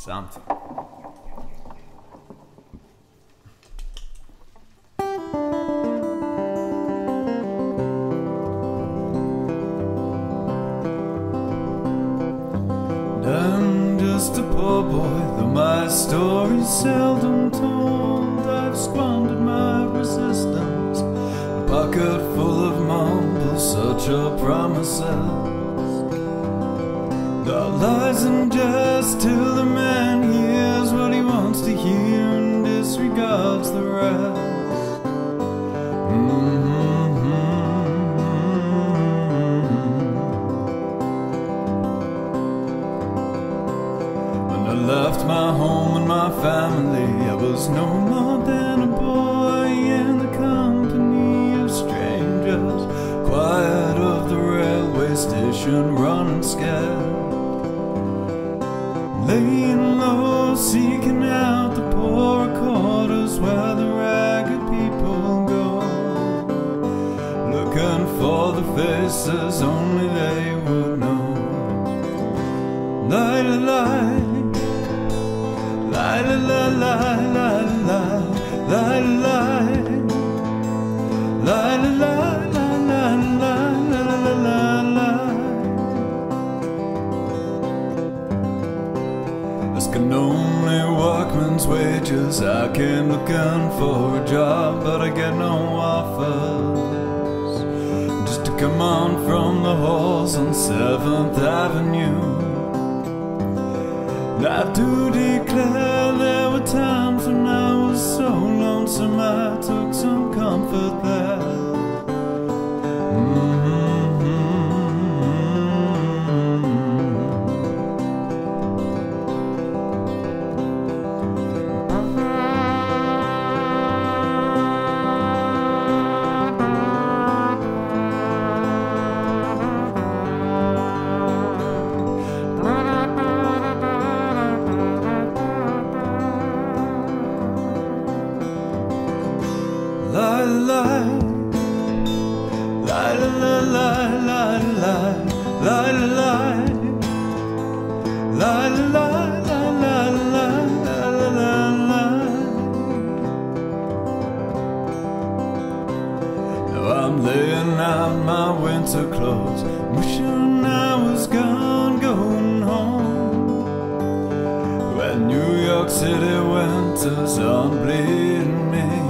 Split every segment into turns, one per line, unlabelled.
Something. I'm just a poor boy, though my story's seldom told. I've squandered my resistance, a pocket full of mumbles, such are promises. The lies and jest till the man hears what he wants to hear and disregards the rest. When I left my home and my family, I was no more than a boy in the company of strangers. Quiet of the railway station, running scared. Laying low, seeking out the poor quarters where the ragged people go. Looking for the faces only they would know. La la la, la la la la la la la. Asking only workman's wages. I came looking for a job, but I get no offers. Just to come on from the halls on Seventh Avenue. I do declare there were times when I was so lonesome I took some I'm laying out my winter clothes, wishing I was gone, going home. When New York City winters are bleeding me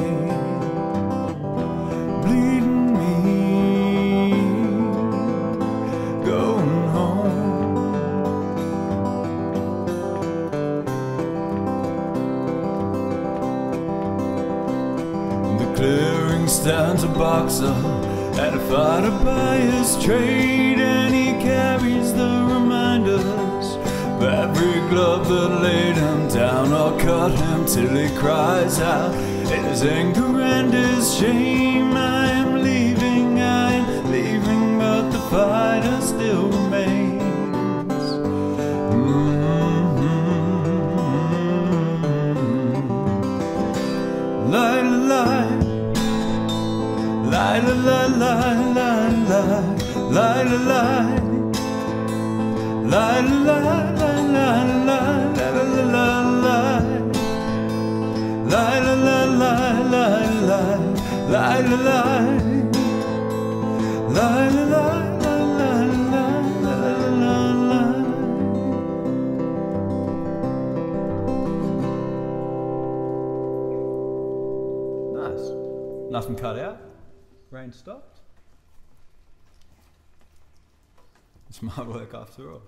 clearing stands a boxer and a fighter by his trade, and he carries the reminders of every glove that laid him down or cut him till he cries out in his anger and his shame. I am leaving, I am leaving, but the fighter still remains. Lie, lie, lie, Leile, Nice. Nach dem Kader? Rain stopped. It's my work after all.